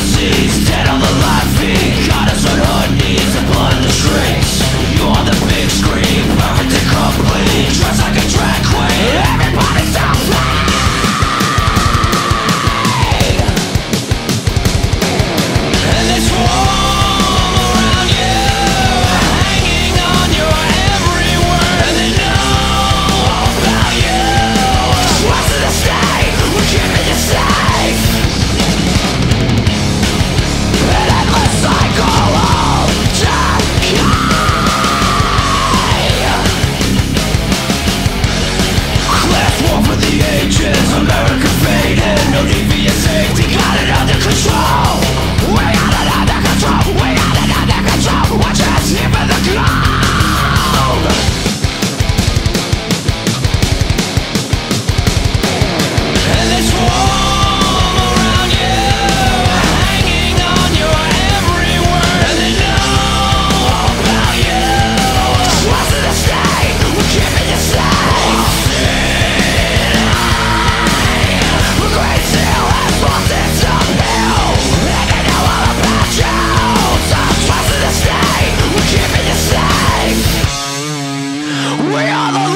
she's dead on the life we are the